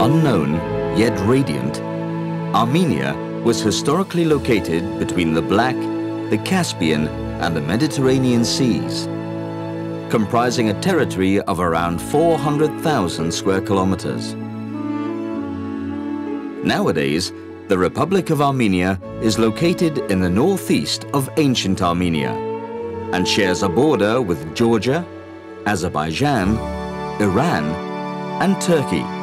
Unknown, yet radiant, Armenia was historically located between the Black, the Caspian and the Mediterranean seas, comprising a territory of around 400,000 square kilometers. Nowadays, the Republic of Armenia is located in the northeast of ancient Armenia and shares a border with Georgia, Azerbaijan, Iran and Turkey.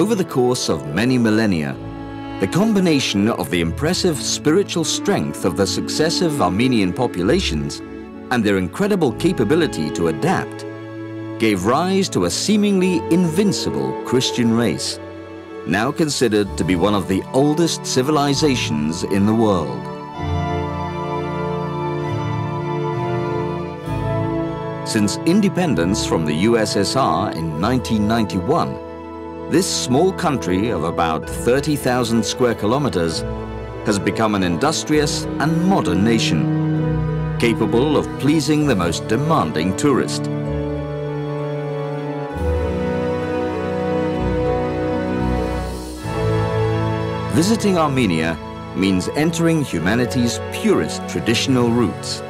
Over the course of many millennia, the combination of the impressive spiritual strength of the successive Armenian populations and their incredible capability to adapt gave rise to a seemingly invincible Christian race, now considered to be one of the oldest civilizations in the world. Since independence from the USSR in 1991, this small country of about 30,000 square kilometers has become an industrious and modern nation, capable of pleasing the most demanding tourist. Visiting Armenia means entering humanity's purest traditional roots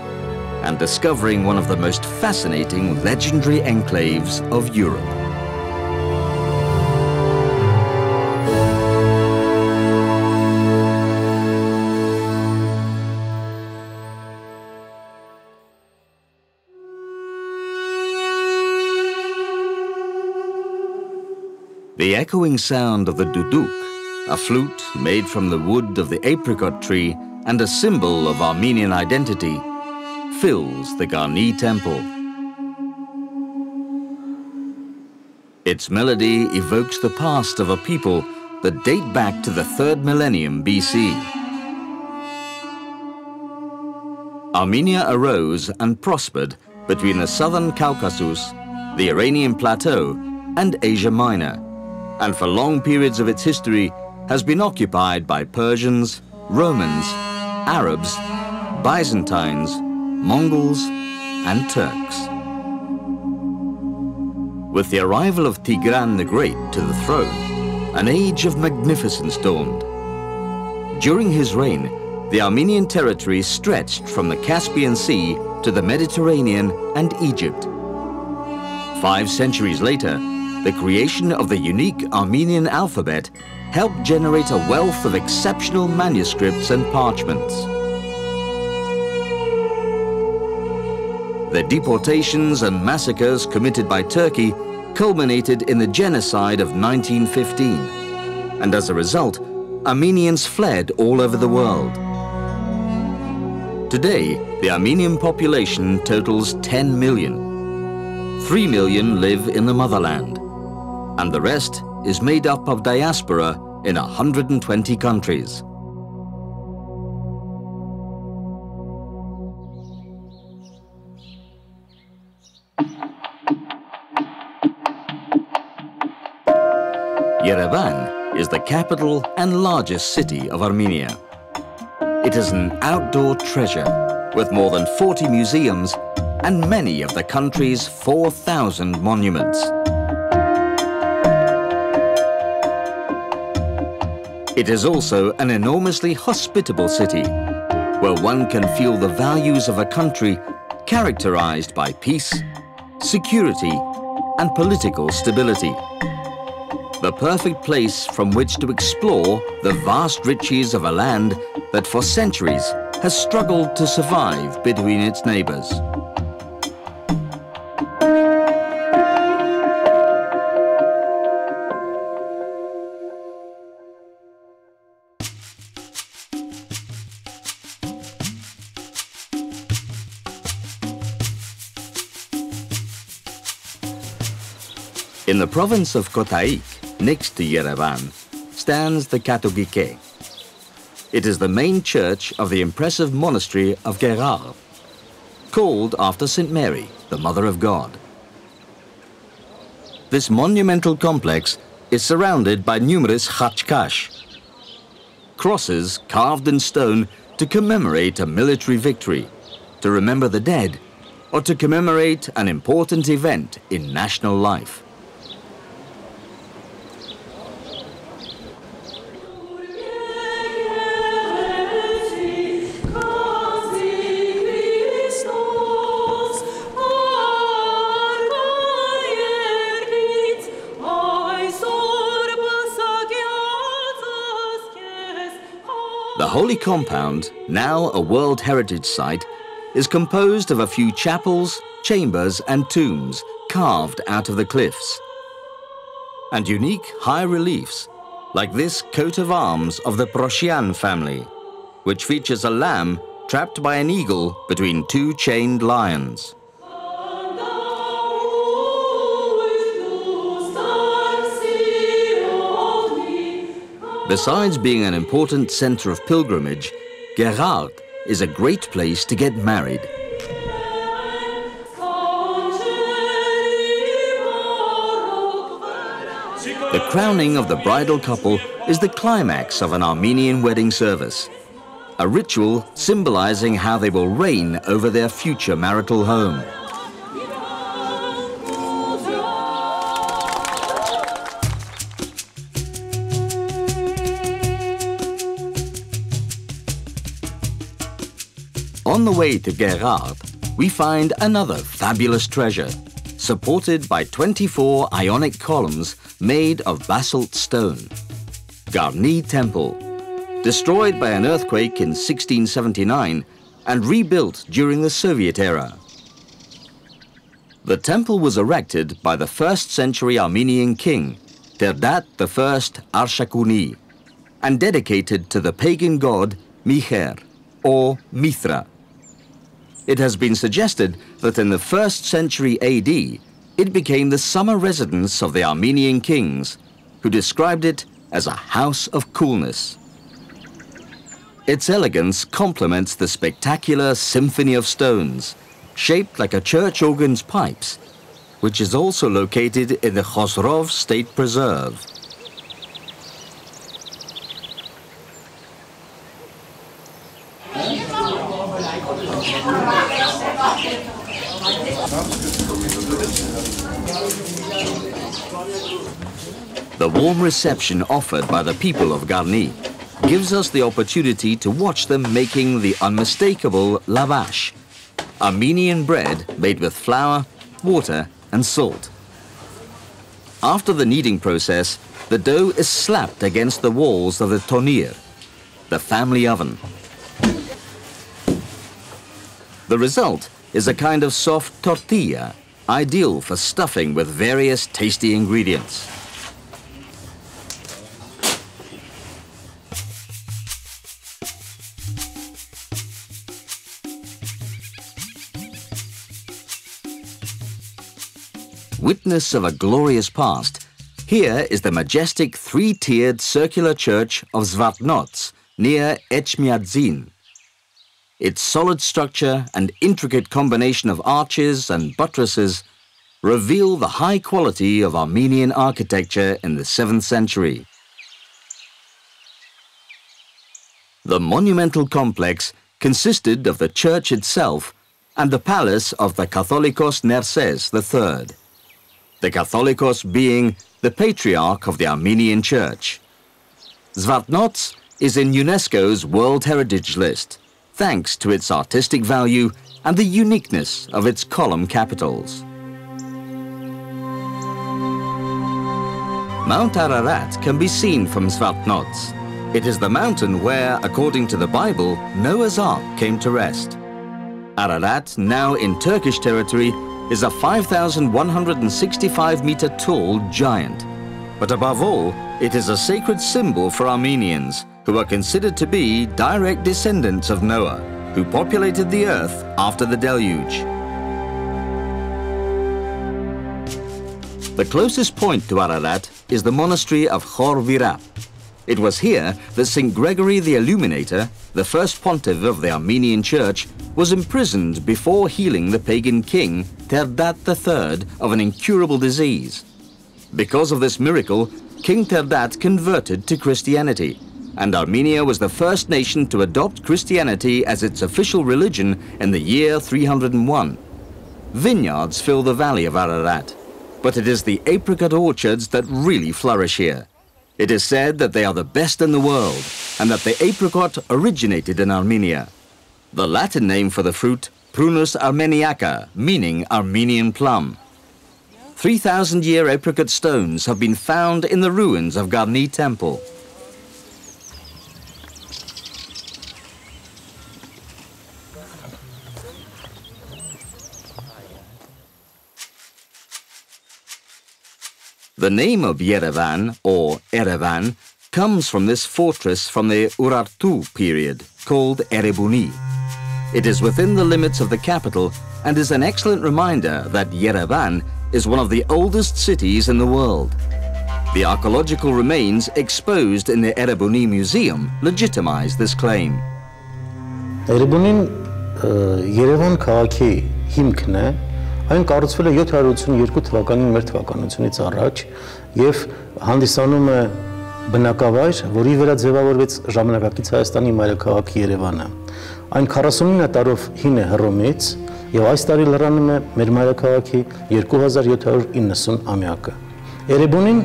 and discovering one of the most fascinating legendary enclaves of Europe. The echoing sound of the duduk, a flute made from the wood of the apricot tree and a symbol of Armenian identity, fills the Garni temple. Its melody evokes the past of a people that date back to the third millennium BC. Armenia arose and prospered between the southern Caucasus, the Iranian Plateau, and Asia Minor and for long periods of its history has been occupied by Persians, Romans, Arabs, Byzantines, Mongols and Turks. With the arrival of Tigran the Great to the throne, an age of magnificence dawned. During his reign, the Armenian territory stretched from the Caspian Sea to the Mediterranean and Egypt. Five centuries later, the creation of the unique Armenian alphabet helped generate a wealth of exceptional manuscripts and parchments. The deportations and massacres committed by Turkey culminated in the genocide of 1915, and as a result, Armenians fled all over the world. Today, the Armenian population totals 10 million. 3 million live in the motherland and the rest is made up of diaspora in 120 countries. Yerevan is the capital and largest city of Armenia. It is an outdoor treasure with more than 40 museums and many of the country's 4,000 monuments. It is also an enormously hospitable city, where one can feel the values of a country characterized by peace, security and political stability. The perfect place from which to explore the vast riches of a land that for centuries has struggled to survive between its neighbors. In the province of Kotaik, next to Yerevan, stands the Katogike. It is the main church of the impressive monastery of Geghard, called after St. Mary, the Mother of God. This monumental complex is surrounded by numerous khachkars, crosses carved in stone to commemorate a military victory, to remember the dead, or to commemorate an important event in national life. Compound, now a World Heritage Site, is composed of a few chapels, chambers and tombs carved out of the cliffs. And unique high reliefs, like this coat of arms of the Proshyan family, which features a lamb trapped by an eagle between two chained lions. Besides being an important center of pilgrimage, Geghard is a great place to get married. The crowning of the bridal couple is the climax of an Armenian wedding service, a ritual symbolizing how they will reign over their future marital home. On the way to Geghard, we find another fabulous treasure, supported by 24 ionic columns made of basalt stone. Garni Temple, destroyed by an earthquake in 1679 and rebuilt during the Soviet era. The temple was erected by the 1st century Armenian king, Terdat I Arshakuni, and dedicated to the pagan god Miher, or Mithra. It has been suggested that in the 1st century AD, it became the summer residence of the Armenian kings, who described it as a house of coolness. Its elegance complements the spectacular symphony of stones, shaped like a church organ's pipes, which is also located in the Khosrov State Preserve. The warm reception offered by the people of Garni gives us the opportunity to watch them making the unmistakable lavash, Armenian bread made with flour, water and salt. After the kneading process, the dough is slapped against the walls of the tonir, the family oven. The result is a kind of soft tortilla, ideal for stuffing with various tasty ingredients. Witness of a glorious past, here is the majestic three-tiered circular church of Zvartnots near Echmiadzin. Its solid structure and intricate combination of arches and buttresses reveal the high quality of Armenian architecture in the 7th century. The monumental complex consisted of the church itself and the palace of the Catholicos Nerses III the Catholicos being the patriarch of the Armenian Church. Zvartnots is in UNESCO's World Heritage List, thanks to its artistic value and the uniqueness of its column capitals. Mount Ararat can be seen from Zvartnots. It is the mountain where, according to the Bible, Noah's Ark came to rest. Ararat, now in Turkish territory, is a 5,165 meter tall giant. But above all, it is a sacred symbol for Armenians, who are considered to be direct descendants of Noah, who populated the earth after the deluge. The closest point to Ararat is the monastery of Khor Virap, it was here that St. Gregory the Illuminator, the first pontiff of the Armenian Church, was imprisoned before healing the pagan king Terdat III of an incurable disease. Because of this miracle, King Terdat converted to Christianity and Armenia was the first nation to adopt Christianity as its official religion in the year 301. Vineyards fill the valley of Ararat, but it is the apricot orchards that really flourish here. It is said that they are the best in the world and that the apricot originated in Armenia. The Latin name for the fruit, Prunus armeniaca, meaning Armenian plum. 3,000 year apricot stones have been found in the ruins of Garni Temple. The name of Yerevan, or Erevan, comes from this fortress from the Urartu period, called Erebuni. It is within the limits of the capital and is an excellent reminder that Yerevan is one of the oldest cities in the world. The archaeological remains exposed in the Erebuni Museum legitimize this claim. Erebunին Երևան քաղաքի հիմքն է Այն կառուցվել է 782 թվականին մեր թվականությունից առաջ եւ հանդիսանում է բնակավայր, որի վրա ձևավորվեց ժամանակակից Հայաստանի մայրաքաղաք Երևանը։ Այն 49 տարով հին է Հռոմից եւ այս տարի լրանում է մեր մայրաքաղաքի 2790 ամյակը։ Երևանին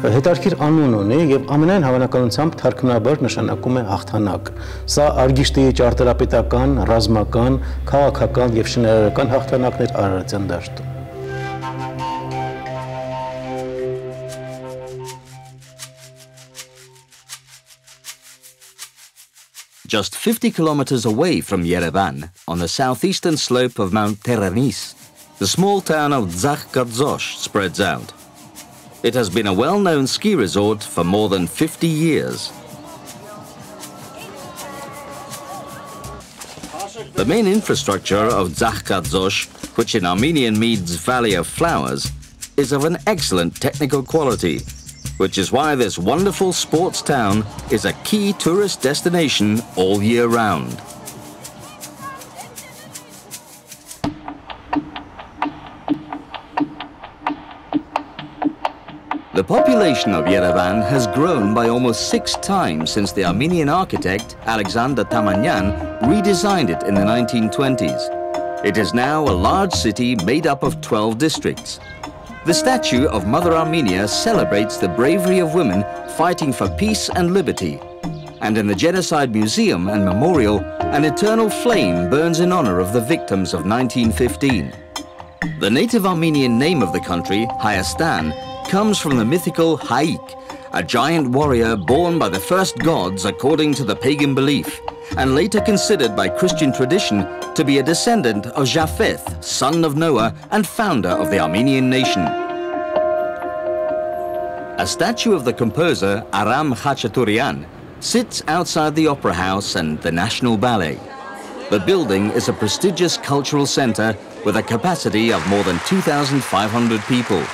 հետարքիր անուն ունի եւ ամենայն հավանականությամբ թարգմանաբար նշանակում է հաղթանակ։ Սա Արգիշտի ճարտարապետական, ռազմական, քաղաքական եւ շինարարական հաղթանակներ Արարատյան դաշտում։ Just 50 kilometers away from Yerevan, on the southeastern slope of Mount Teranis, the small town of Zakh spreads out. It has been a well-known ski resort for more than 50 years. The main infrastructure of Tsaghkadzor, which in Armenian means Valley of Flowers, is of an excellent technical quality, which is why this wonderful sports town is a key tourist destination all year round. The population of Yerevan has grown by almost six times since the Armenian architect Alexander Tamanyan redesigned it in the 1920s. It is now a large city made up of 12 districts. The statue of Mother Armenia celebrates the bravery of women fighting for peace and liberty. And in the Genocide Museum and Memorial, an eternal flame burns in honor of the victims of 1915. The native Armenian name of the country, Hayastan, comes from the mythical Haik, a giant warrior born by the first gods according to the pagan belief, and later considered by Christian tradition to be a descendant of Japheth, son of Noah and founder of the Armenian nation. A statue of the composer Aram Khachaturian sits outside the Opera House and the National Ballet. The building is a prestigious cultural center with a capacity of more than 2,500 people.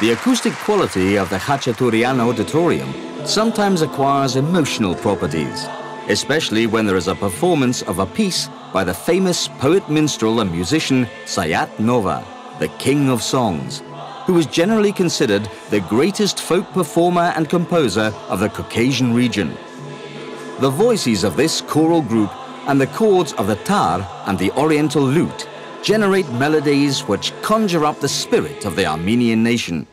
The acoustic quality of the Khachaturian Auditorium sometimes acquires emotional properties, especially when there is a performance of a piece by the famous poet, minstrel and musician Sayat Nova, the king of songs, who is generally considered the greatest folk performer and composer of the Caucasian region. The voices of this choral group and the chords of the tar and the oriental lute generate melodies which conjure up the spirit of the Armenian nation.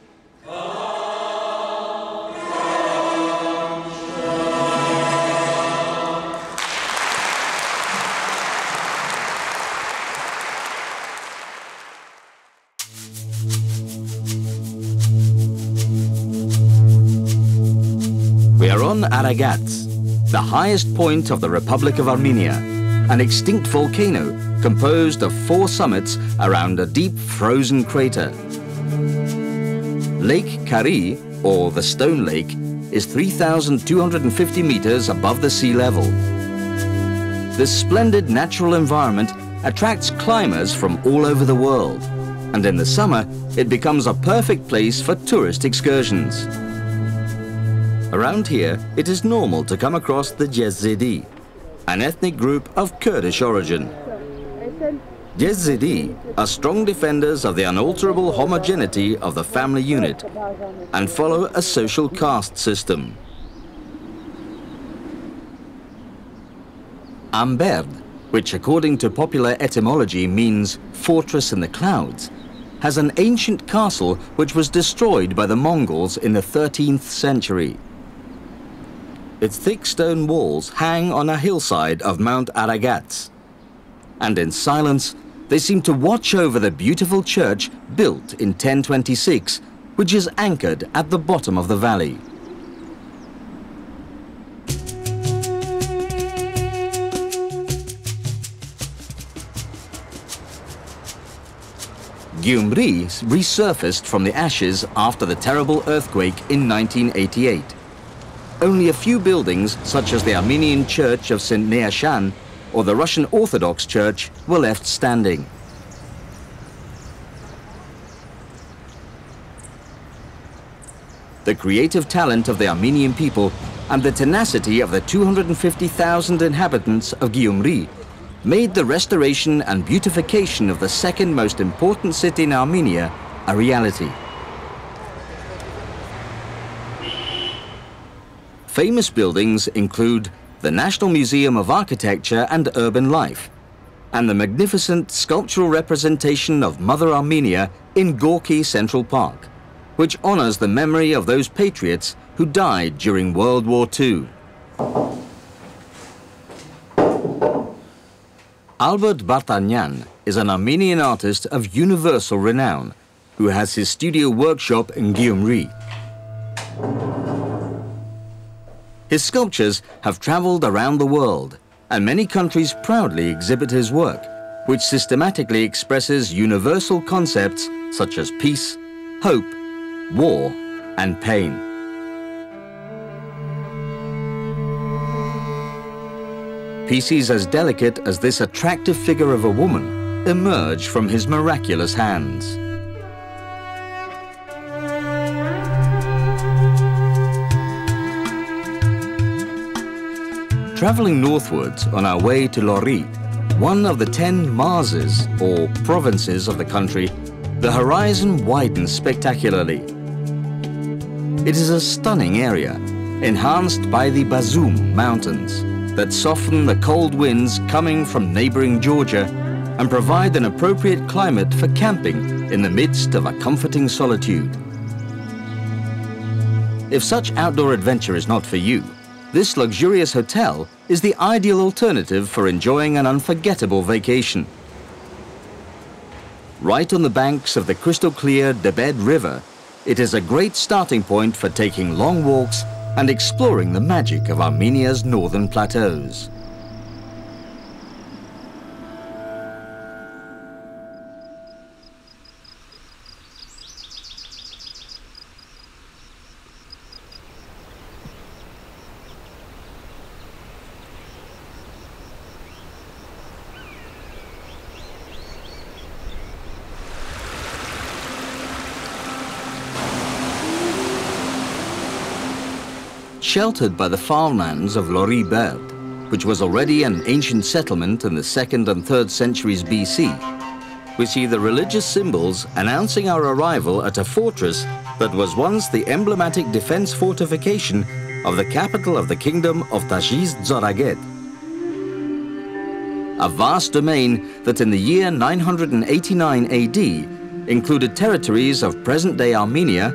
We are on Aragats, the highest point of the Republic of Armenia, an extinct volcano composed of four summits around a deep frozen crater. Lake Kari, or the Stone Lake, is 3,250 meters above the sea level. This splendid natural environment attracts climbers from all over the world, and in the summer, it becomes a perfect place for tourist excursions. Around here, it is normal to come across the Yezidi, an ethnic group of Kurdish origin. Yezidi are strong defenders of the unalterable homogeneity of the family unit and follow a social caste system. Amberd, which according to popular etymology means fortress in the clouds, has an ancient castle which was destroyed by the Mongols in the 13th century. Its thick stone walls hang on a hillside of Mount Aragats. And in silence, they seem to watch over the beautiful church built in 1026, which is anchored at the bottom of the valley. Gyumri resurfaced from the ashes after the terrible earthquake in 1988. Only a few buildings, such as the Armenian Church of St. Neashan or the Russian Orthodox Church, were left standing. The creative talent of the Armenian people and the tenacity of the 250,000 inhabitants of Gyumri made the restoration and beautification of the second most important city in Armenia a reality. Famous buildings include the National Museum of Architecture and Urban Life, and the magnificent sculptural representation of Mother Armenia in Gorky Central Park, which honors the memory of those patriots who died during World War II. Albert Bartanyan is an Armenian artist of universal renown who has his studio workshop in Gyumri. His sculptures have traveled around the world, and many countries proudly exhibit his work, which systematically expresses universal concepts such as peace, hope, war, and pain. Pieces as delicate as this attractive figure of a woman emerge from his miraculous hands. Traveling northwards on our way to Lori, one of the ten Marzes, or provinces of the country, the horizon widens spectacularly. It is a stunning area, enhanced by the Bazum Mountains that soften the cold winds coming from neighboring Georgia and provide an appropriate climate for camping in the midst of a comforting solitude. If such outdoor adventure is not for you, this luxurious hotel is the ideal alternative for enjoying an unforgettable vacation. Right on the banks of the crystal clear Debed River, it is a great starting point for taking long walks and exploring the magic of Armenia's northern plateaus. Sheltered by the farmlands of Lori Berd, which was already an ancient settlement in the 2nd and 3rd centuries BC, we see the religious symbols announcing our arrival at a fortress that was once the emblematic defense fortification of the capital of the kingdom of Tajiz Zoraget. A vast domain that in the year 989 AD included territories of present-day Armenia,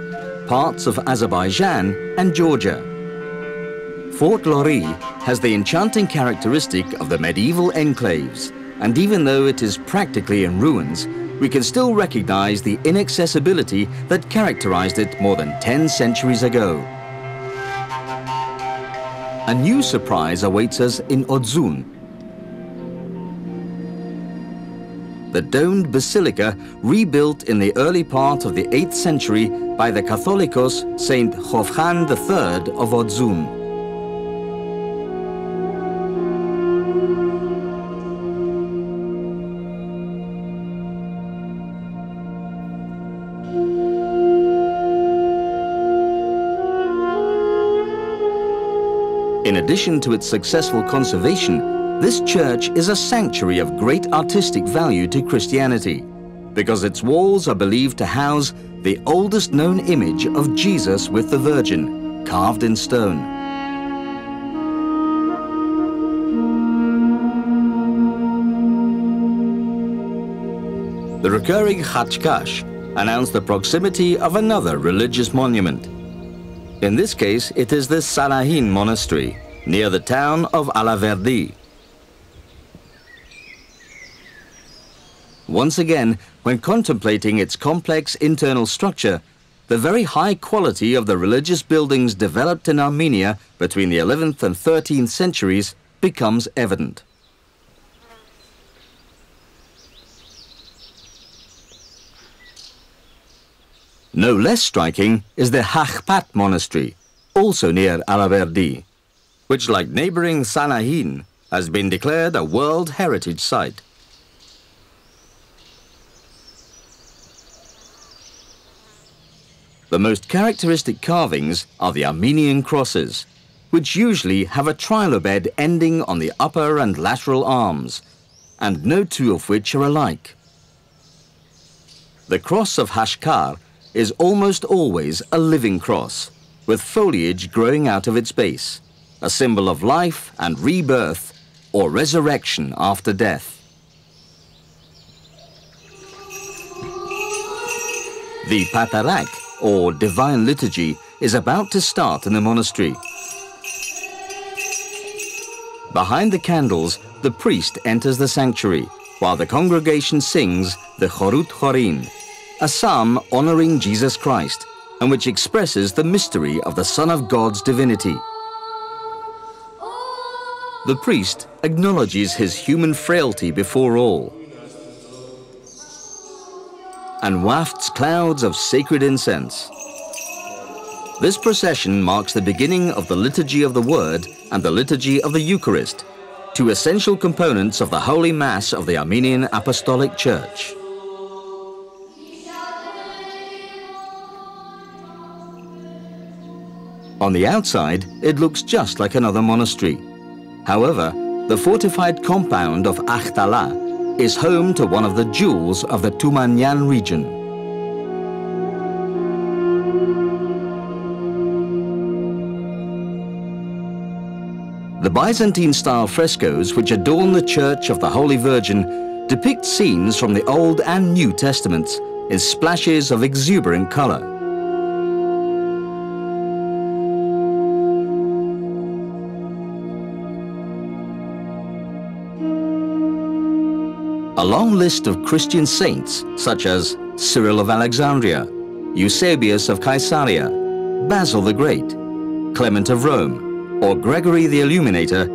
parts of Azerbaijan and Georgia. Fort Lori has the enchanting characteristic of the medieval enclaves, and even though it is practically in ruins, we can still recognize the inaccessibility that characterized it more than 10 centuries ago. A new surprise awaits us in Odzun. The domed basilica rebuilt in the early part of the 8th century by the Catholicos Saint Hovhan III of Odzun. addition to its successful conservation, this church is a sanctuary of great artistic value to Christianity because its walls are believed to house the oldest known image of Jesus with the Virgin, carved in stone. The recurring Khachkars announced the proximity of another religious monument. In this case, it is the Sanahin Monastery, near the town of Alaverdi. Once again, when contemplating its complex internal structure, the very high quality of the religious buildings developed in Armenia between the 11th and 13th centuries becomes evident. No less striking is the Haghpat monastery, also near Alaverdi, which like neighboring Sanahin has been declared a World Heritage Site. The most characteristic carvings are the Armenian crosses, which usually have a trilobed ending on the upper and lateral arms, and no two of which are alike. The cross of Hashkar is almost always a living cross, with foliage growing out of its base, a symbol of life and rebirth or resurrection after death. The Patarak or divine liturgy, is about to start in the monastery. Behind the candles, the priest enters the sanctuary, while the congregation sings the Khorhurd Khorin, a psalm honoring Jesus Christ, and which expresses the mystery of the Son of God's divinity. The priest acknowledges his human frailty before all and wafts clouds of sacred incense. This procession marks the beginning of the Liturgy of the Word and the Liturgy of the Eucharist, two essential components of the Holy Mass of the Armenian Apostolic Church. On the outside, it looks just like another monastery. However, the fortified compound of Akhtala is home to one of the jewels of the Tumanyan region. The Byzantine-style frescoes which adorn the Church of the Holy Virgin depict scenes from the Old and New Testaments in splashes of exuberant color. A long list of Christian saints, such as Cyril of Alexandria, Eusebius of Caesarea, Basil the Great, Clement of Rome, or Gregory the Illuminator,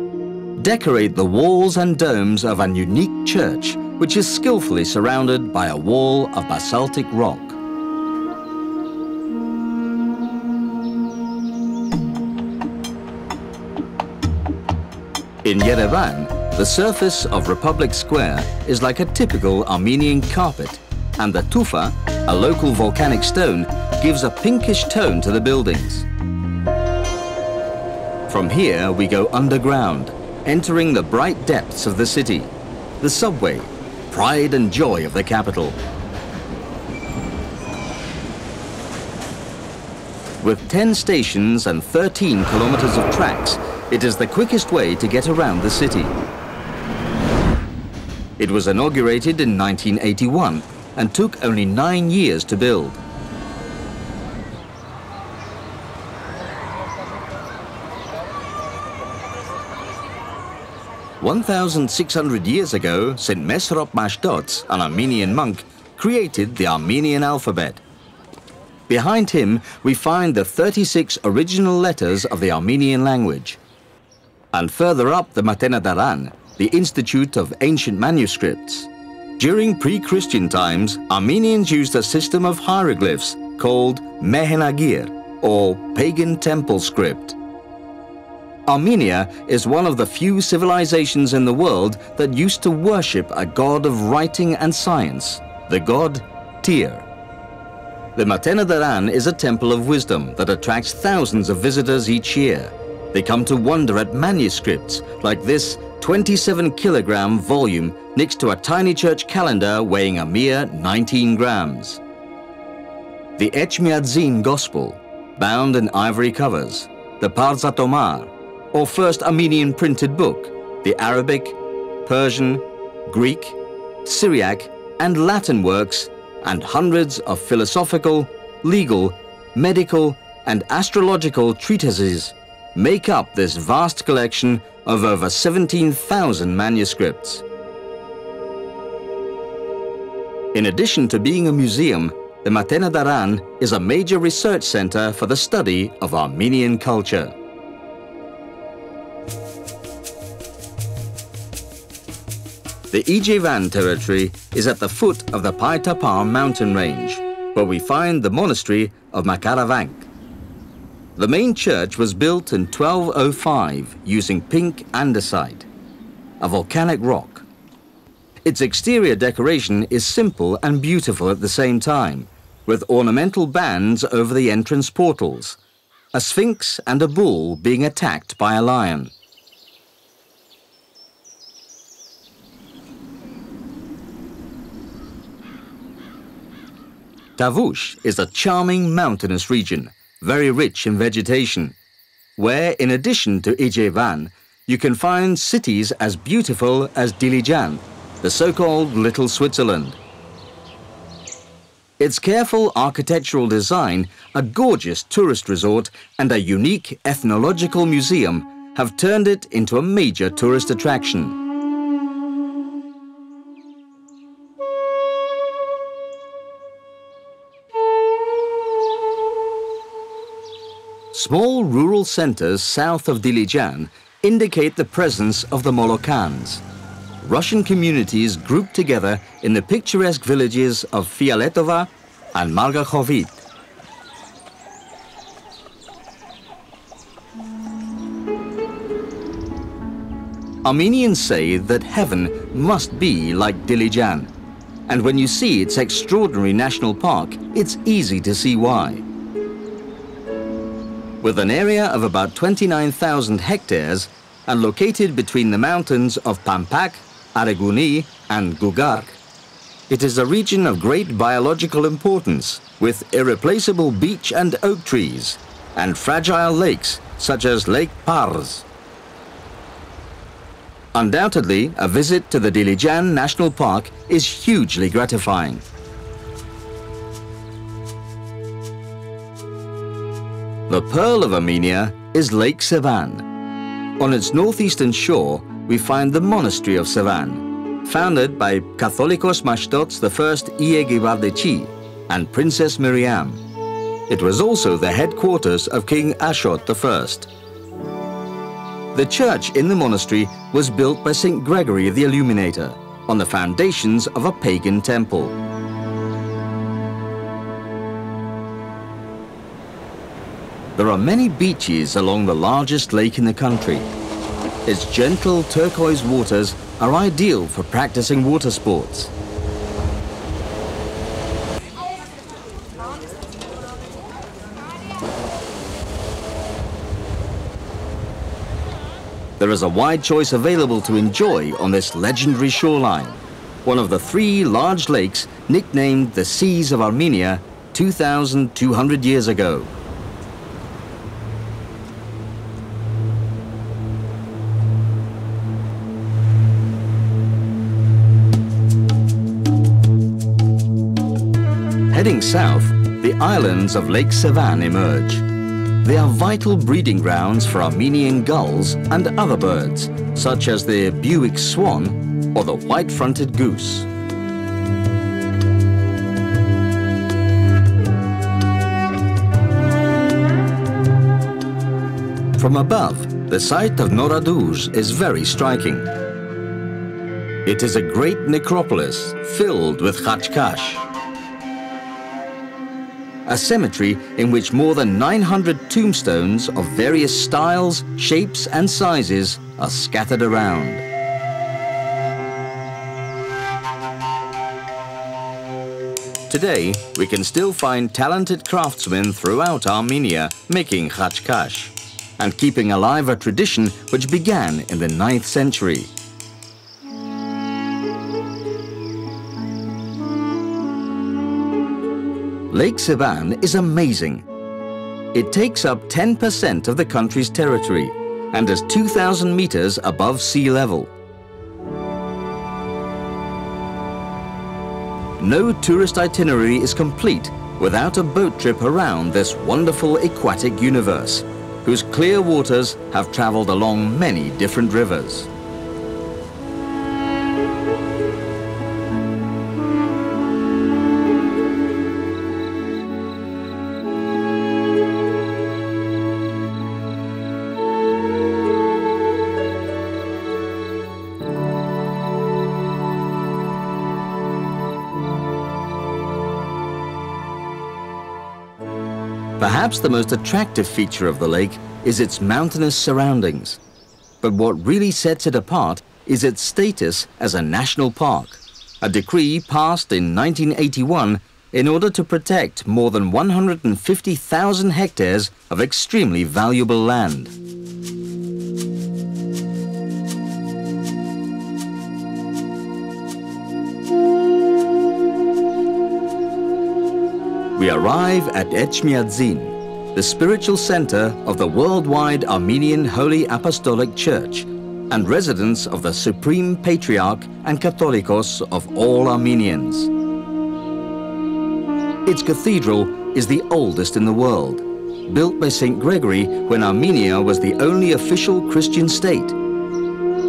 decorate the walls and domes of an unique church which is skillfully surrounded by a wall of basaltic rock. In Yerevan, the surface of Republic Square is like a typical Armenian carpet, and the tufa, a local volcanic stone, gives a pinkish tone to the buildings. From here, we go underground, entering the bright depths of the city. The subway, pride and joy of the capital. With 10 stations and 13 kilometers of tracks, it is the quickest way to get around the city. It was inaugurated in 1981 and took only nine years to build. One thousand six hundred years ago, St. Mesrop Mashtots, an Armenian monk, created the Armenian alphabet. Behind him, we find the 36 original letters of the Armenian language. And further up the Matenadaran, the Institute of Ancient Manuscripts. During pre-Christian times, Armenians used a system of hieroglyphs called Mehenagir, or pagan temple script. Armenia is one of the few civilizations in the world that used to worship a god of writing and science, the god Tir. The Matenadaran is a temple of wisdom that attracts thousands of visitors each year. They come to wonder at manuscripts like this 27 kilogram volume next to a tiny church calendar weighing a mere 19 grams. The Echmiadzin Gospel, bound in ivory covers, the Parzatumar, or first Armenian printed book, the Arabic, Persian, Greek, Syriac, and Latin works and hundreds of philosophical, legal, medical and astrological treatises make up this vast collection of over 17,000 manuscripts. In addition to being a museum, the Matenadaran is a major research center for the study of Armenian culture. The Ijevan territory is at the foot of the Pai Tapar mountain range, where we find the monastery of Makaravank. The main church was built in 1205 using pink andesite, a volcanic rock. Its exterior decoration is simple and beautiful at the same time, with ornamental bands over the entrance portals, a sphinx and a bull being attacked by a lion. Tavush is a charming mountainous region, very rich in vegetation, where in addition to Ijevan, you can find cities as beautiful as Dilijan, the so-called Little Switzerland. Its careful architectural design, a gorgeous tourist resort and a unique ethnological museum have turned it into a major tourist attraction. Small rural centers south of Dilijan indicate the presence of the Molokans, Russian communities grouped together in the picturesque villages of Fioletovo and Margahovit. Armenians say that heaven must be like Dilijan, and when you see its extraordinary national park, it's easy to see why. With an area of about 29,000 hectares and located between the mountains of Pambak, Areguni and Gugark, it is a region of great biological importance with irreplaceable beech and oak trees and fragile lakes such as Lake Parz. Undoubtedly, a visit to the Dilijan National Park is hugely gratifying. The pearl of Armenia is Lake Sevan. On its northeastern shore, we find the monastery of Sevan, founded by Catholicos Mashtots I Yeghivardetsi and Princess Miriam. It was also the headquarters of King Ashot I. The church in the monastery was built by St. Gregory the Illuminator on the foundations of a pagan temple. There are many beaches along the largest lake in the country. Its gentle turquoise waters are ideal for practicing water sports. There is a wide choice available to enjoy on this legendary shoreline, one of the three large lakes nicknamed the Seas of Armenia 2,200 years ago. Heading south, the islands of Lake Sevan emerge. They are vital breeding grounds for Armenian gulls and other birds, such as the Bewick swan or the white-fronted goose. From above, the site of Noratus is very striking. It is a great necropolis filled with khachkars a cemetery in which more than 900 tombstones of various styles, shapes and sizes are scattered around. Today, we can still find talented craftsmen throughout Armenia making khachkars and keeping alive a tradition which began in the 9th century. Lake Sevan is amazing. It takes up 10% of the country's territory and is 2,000 meters above sea level. no tourist itinerary is complete without a boat trip around this wonderful aquatic universe, whose clear waters have traveled along many different rivers. Perhaps the most attractive feature of the lake is its mountainous surroundings. But what really sets it apart is its status as a national park, a decree passed in 1981 in order to protect more than 150,000 hectares of extremely valuable land. we arrive at Echmiadzin, the spiritual center of the worldwide Armenian Holy Apostolic Church and residence of the Supreme Patriarch and Catholicos of all Armenians. Its cathedral is the oldest in the world, built by St. Gregory when Armenia was the only official Christian state.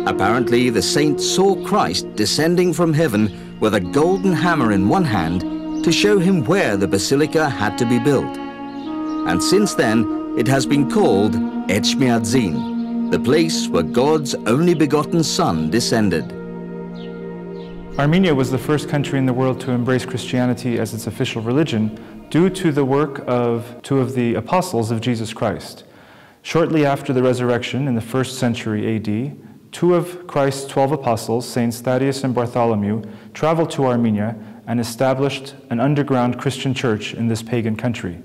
Apparently, the saint saw Christ descending from heaven with a golden hammer in one hand to show him where the basilica had to be built. And since then, it has been called Echmiadzin, the place where God's only begotten Son descended. Armenia was the first country in the world to embrace Christianity as its official religion due to the work of two of the apostles of Jesus Christ. Shortly after the resurrection in the first century AD, two of Christ's 12 apostles, Saints Thaddeus and Bartholomew, traveled to Armenia and established an underground Christian church in this pagan country.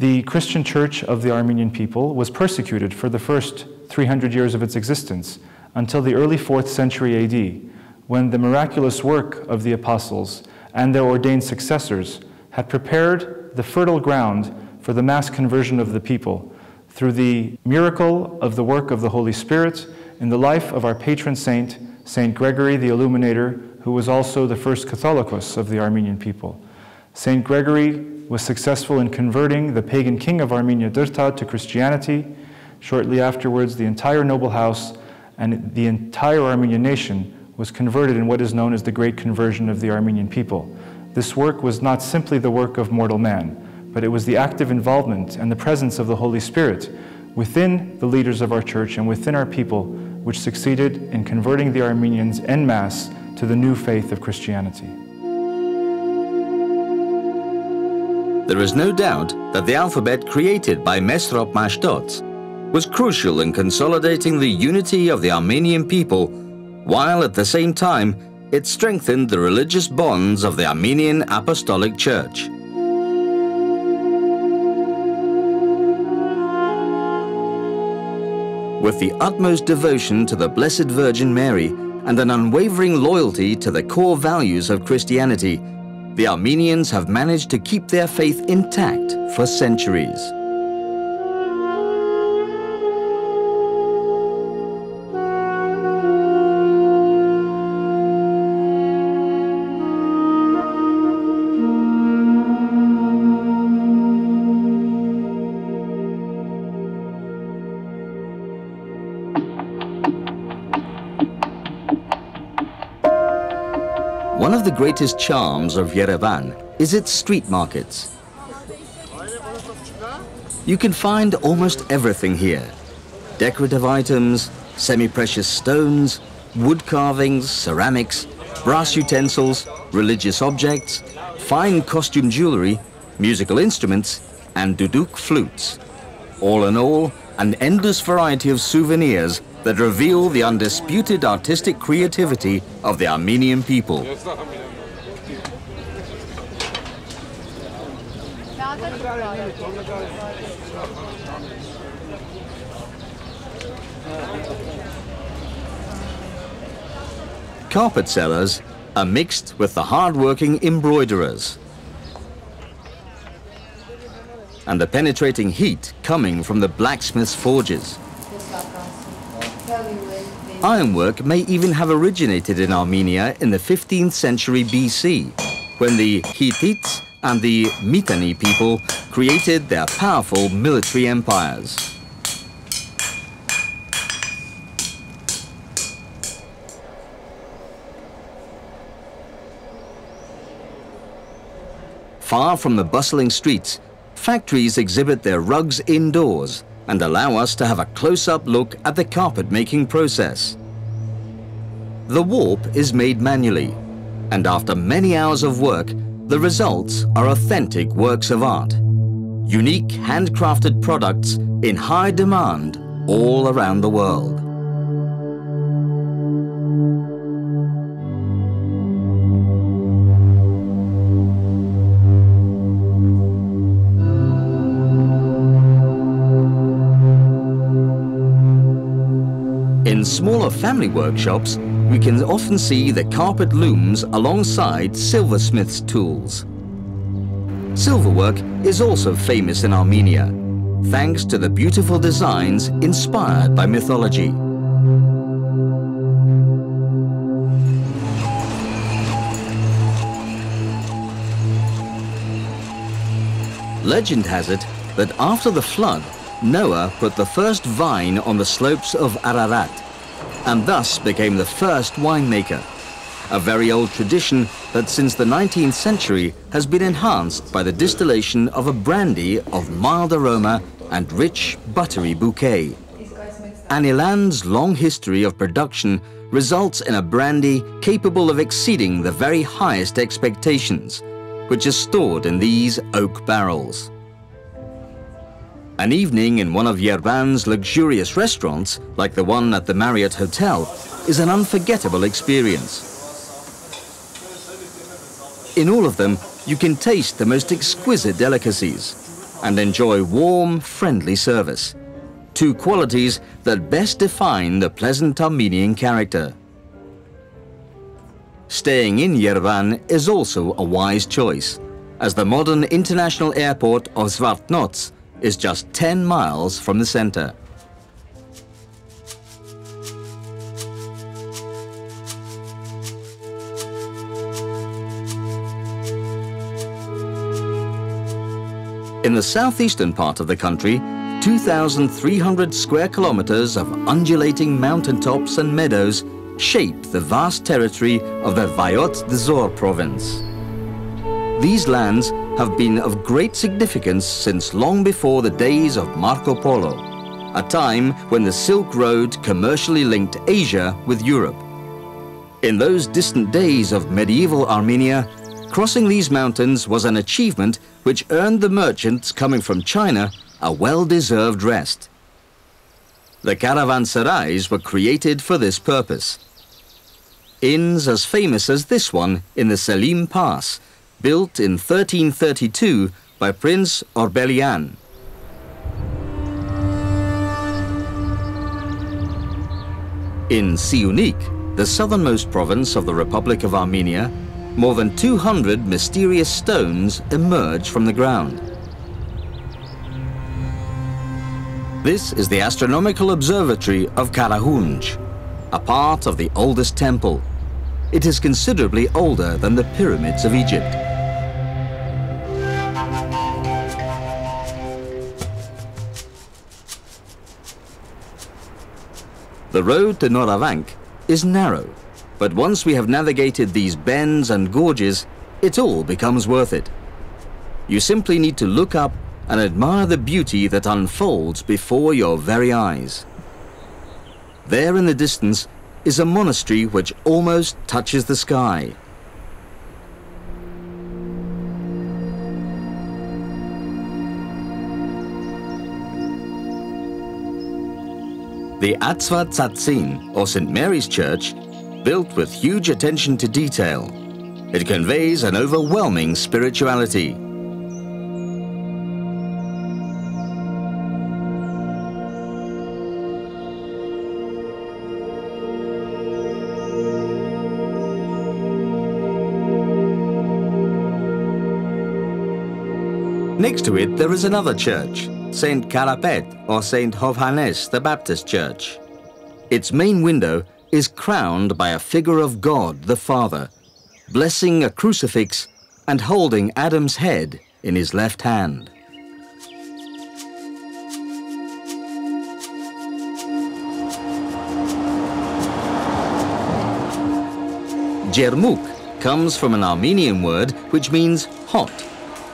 The Christian church of the Armenian people was persecuted for the first 300 years of its existence until the early 4th century AD, when the miraculous work of the apostles and their ordained successors had prepared the fertile ground for the mass conversion of the people through the miracle of the work of the Holy Spirit in the life of our patron saint, Saint Gregory the Illuminator, who was also the first Catholicos of the Armenian people. Saint Gregory was successful in converting the pagan king of Armenia, Trdat, to Christianity. Shortly afterwards, the entire noble house and the entire Armenian nation was converted in what is known as the Great Conversion of the Armenian people. This work was not simply the work of mortal man, but it was the active involvement and the presence of the Holy Spirit within the leaders of our church and within our people, which succeeded in converting the Armenians en masse to the new faith of Christianity. There is no doubt that the alphabet created by Mesrop Mashtots was crucial in consolidating the unity of the Armenian people, while at the same time it strengthened the religious bonds of the Armenian Apostolic Church. With the utmost devotion to the Blessed Virgin Mary, and an unwavering loyalty to the core values of Christianity, the Armenians have managed to keep their faith intact for centuries. Greatest charms of Yerevan is its street markets. You can find almost everything here. Decorative items, semi-precious stones, wood carvings, ceramics, brass utensils, religious objects, fine costume jewelry, musical instruments, and duduk flutes. All in all, an endless variety of souvenirs that reveal the undisputed artistic creativity of the Armenian people. Carpet sellers are mixed with the hard-working embroiderers. And the penetrating heat coming from the blacksmith's forges. Ironwork may even have originated in Armenia in the 15th century BC, when the Hittites and the Mitanni people created their powerful military empires. Far from the bustling streets, factories exhibit their rugs indoors and allow us to have a close-up look at the carpet-making process. The warp is made manually, and after many hours of work, the results are authentic works of art. Unique handcrafted products in high demand all around the world. Smaller family workshops, we can often see the carpet looms alongside silversmith's tools. Silverwork is also famous in Armenia, thanks to the beautiful designs inspired by mythology. Legend has it that after the flood, Noah put the first vine on the slopes of Ararat and thus became the first winemaker. A very old tradition that since the 19th century has been enhanced by the distillation of a brandy of mild aroma and rich buttery bouquet. Aniland's long history of production results in a brandy capable of exceeding the very highest expectations, which is stored in these oak barrels. An evening in one of Yerevan's luxurious restaurants, like the one at the Marriott Hotel, is an unforgettable experience. In all of them, you can taste the most exquisite delicacies and enjoy warm, friendly service. Two qualities that best define the pleasant Armenian character. Staying in Yerevan is also a wise choice, as the modern international airport of Zvartnots is just 10 miles from the center. In the southeastern part of the country, 2,300 square kilometers of undulating mountaintops and meadows shape the vast territory of the Vayot Dzor province. These lands have been of great significance since long before the days of Marco Polo, a time when the Silk Road commercially linked Asia with Europe. In those distant days of medieval Armenia, crossing these mountains was an achievement which earned the merchants coming from China a well-deserved rest. The caravanserais were created for this purpose. Inns as famous as this one in the Selim Pass built in 1332 by Prince Orbelian. In Siunik, the southernmost province of the Republic of Armenia, more than 200 mysterious stones emerge from the ground. This is the astronomical observatory of Karahunj, a part of the oldest temple. It is considerably older than the pyramids of Egypt. The road to Noravank is narrow, but once we have navigated these bends and gorges, it all becomes worth it. You simply need to look up and admire the beauty that unfolds before your very eyes. There in the distance is a monastery which almost touches the sky. The Astvatsatsin, or St. Mary's Church, built with huge attention to detail. It conveys an overwhelming spirituality. Next to it, there is another church, St. Karapet or St. Hovhannes the Baptist Church. Its main window is crowned by a figure of God the Father, blessing a crucifix and holding Adam's head in his left hand. Jermuk comes from an Armenian word which means hot,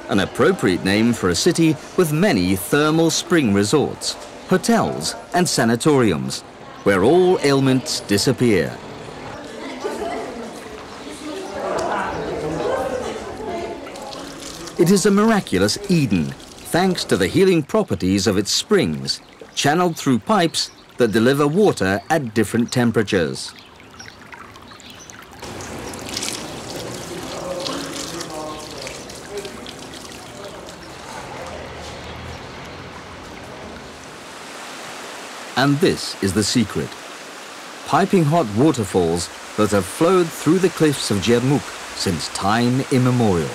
an appropriate name for a city with many thermal spring resorts, hotels and sanatoriums, where all ailments disappear. It is a miraculous Eden, thanks to the healing properties of its springs, channeled through pipes that deliver water at different temperatures. And this is the secret. Piping hot waterfalls that have flowed through the cliffs of Jermuk since time immemorial.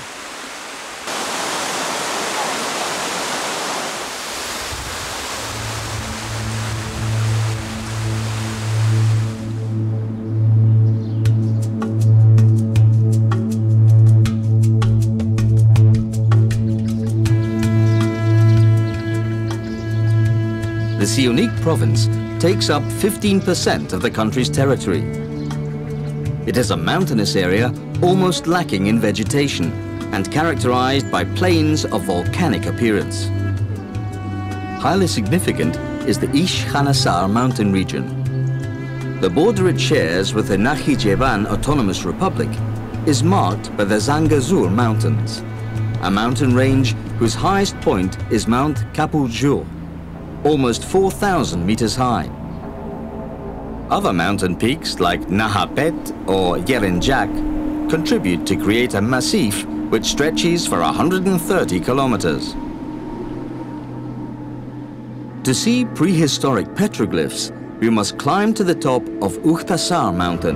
Siunik province takes up 15% of the country's territory. It is a mountainous area almost lacking in vegetation and characterized by plains of volcanic appearance. Highly significant is the Ishkhanasar mountain region. The border it shares with the Nakhichevan Autonomous Republic is marked by the Zangezur Mountains, a mountain range whose highest point is Mount Kaputjugh almost 4,000 meters high. Other mountain peaks like Nahapet or Yerenjak contribute to create a massif which stretches for 130 kilometers. To see prehistoric petroglyphs, we must climb to the top of Ukhtasar mountain.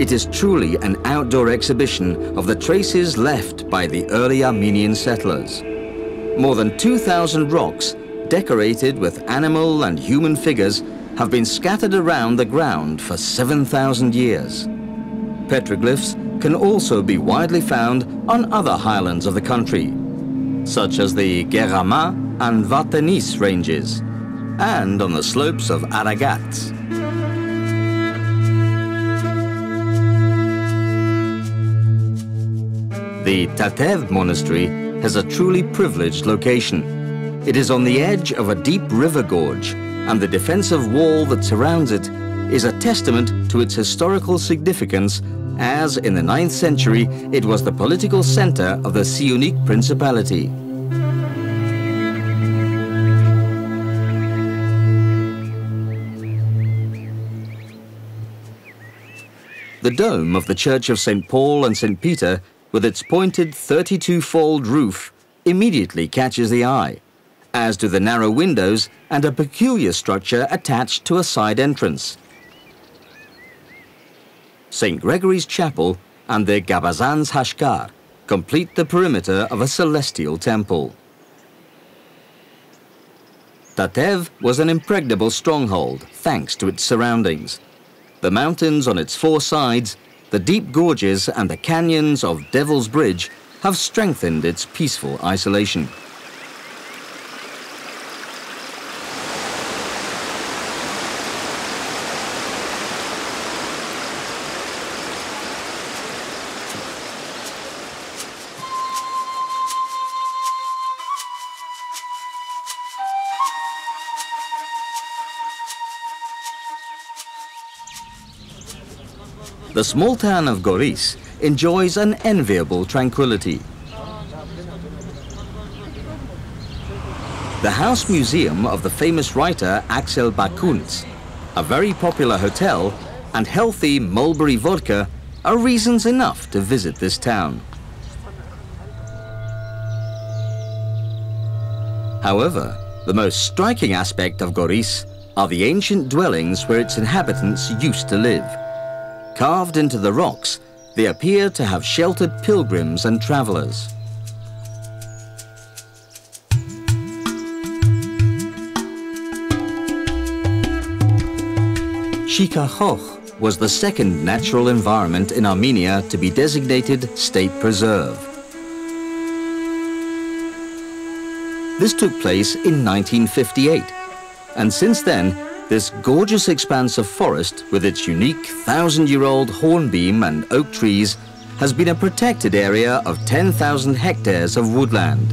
It is truly an outdoor exhibition of the traces left by the early Armenian settlers. More than 2,000 rocks decorated with animal and human figures, have been scattered around the ground for 7,000 years. Petroglyphs can also be widely found on other highlands of the country, such as the Geghama and Vardenis ranges, and on the slopes of Aragat. The Tatev monastery has a truly privileged location. It is on the edge of a deep river gorge, and the defensive wall that surrounds it is a testament to its historical significance as in the 9th century it was the political center of the Siunik Principality. The dome of the Church of St. Paul and St. Peter, with its pointed 32-fold roof, immediately catches the eye as do the narrow windows and a peculiar structure attached to a side entrance. St. Gregory's Chapel and the Gabazans Hashkar complete the perimeter of a celestial temple. Tatev was an impregnable stronghold thanks to its surroundings. The mountains on its four sides, the deep gorges and the canyons of Devil's Bridge have strengthened its peaceful isolation. The small town of Goris enjoys an enviable tranquility. The House Museum of the famous writer Axel Bakuntz, a very popular hotel, and healthy mulberry vodka are reasons enough to visit this town. However, the most striking aspect of Goris are the ancient dwellings where its inhabitants used to live. Carved into the rocks, they appear to have sheltered pilgrims and travellers. Shikahoch was the second natural environment in Armenia to be designated state preserve. This took place in 1958, and since then, this gorgeous expanse of forest with its unique thousand-year-old hornbeam and oak trees has been a protected area of 10,000 hectares of woodland.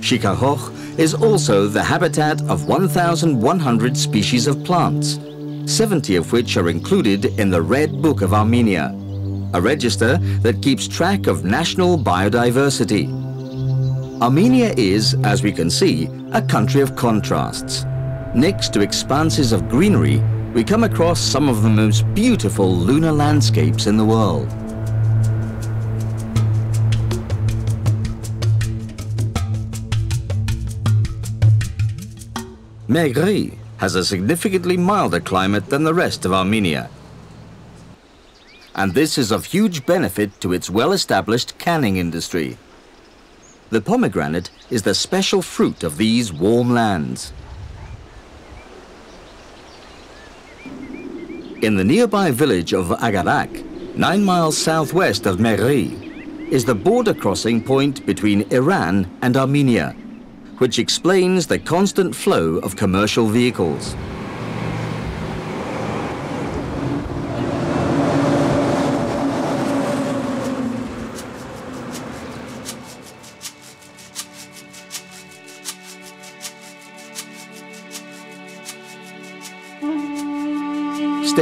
Shikahoch is also the habitat of 1,100 species of plants, 70 of which are included in the Red Book of Armenia, a register that keeps track of national biodiversity. Armenia is, as we can see, a country of contrasts. Next to expanses of greenery, we come across some of the most beautiful lunar landscapes in the world. Megri has a significantly milder climate than the rest of Armenia. And this is of huge benefit to its well-established canning industry. The pomegranate is the special fruit of these warm lands. In the nearby village of Agarak, nine miles southwest of Megri, is the border crossing point between Iran and Armenia which explains the constant flow of commercial vehicles.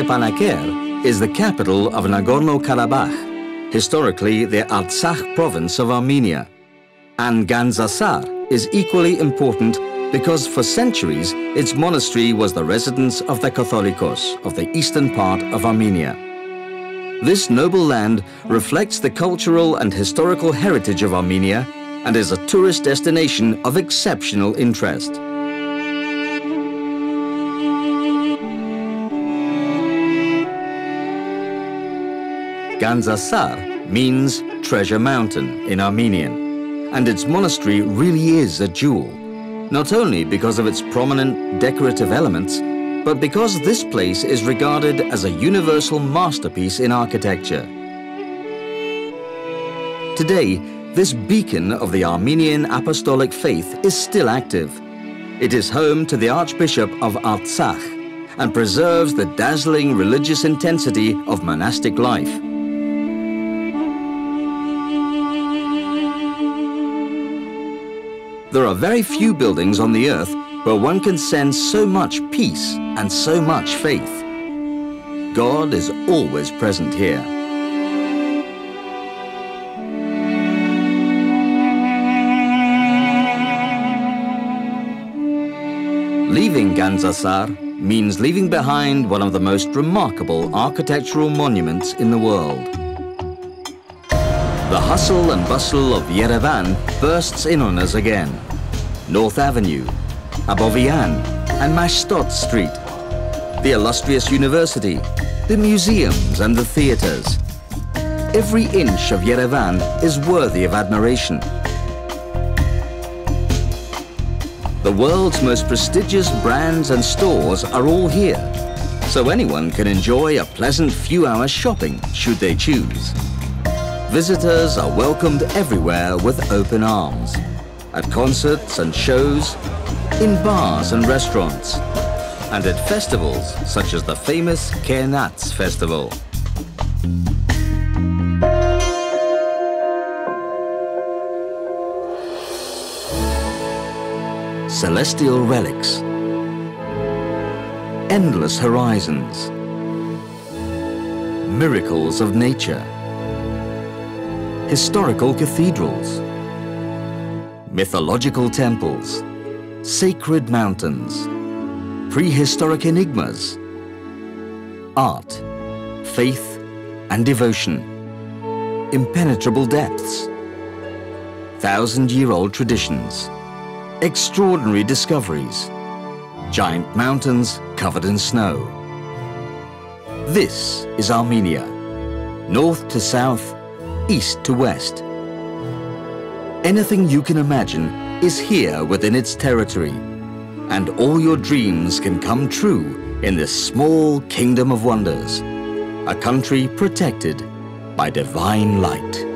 Stepanakert is the capital of Nagorno-Karabakh, historically the Artsakh province of Armenia, and Gandzasar is equally important because for centuries its monastery was the residence of the Catholicos of the eastern part of Armenia. This noble land reflects the cultural and historical heritage of Armenia and is a tourist destination of exceptional interest. Gandzasar means treasure mountain in Armenian and its monastery really is a jewel, not only because of its prominent decorative elements, but because this place is regarded as a universal masterpiece in architecture. Today, this beacon of the Armenian Apostolic faith is still active. It is home to the Archbishop of Artsakh and preserves the dazzling religious intensity of monastic life. There are very few buildings on the earth where one can sense so much peace and so much faith. God is always present here. Leaving Gandzasar means leaving behind one of the most remarkable architectural monuments in the world. The hustle and bustle of Yerevan bursts in on us again. North Avenue, Abovian and Mashtots Street, the illustrious university, the museums and the theatres. Every inch of Yerevan is worthy of admiration. The world's most prestigious brands and stores are all here, so anyone can enjoy a pleasant few hours shopping should they choose. Visitors are welcomed everywhere with open arms. At concerts and shows, in bars and restaurants, and at festivals such as the famous Kernats Festival. Celestial relics, endless horizons, miracles of nature, historical cathedrals, mythological temples, sacred mountains, prehistoric enigmas, art, faith and devotion, impenetrable depths, thousand-year-old traditions, extraordinary discoveries, giant mountains covered in snow. This is Armenia, north to south, east to west. Anything you can imagine is here within its territory, and all your dreams can come true in this small kingdom of wonders, a country protected by divine light.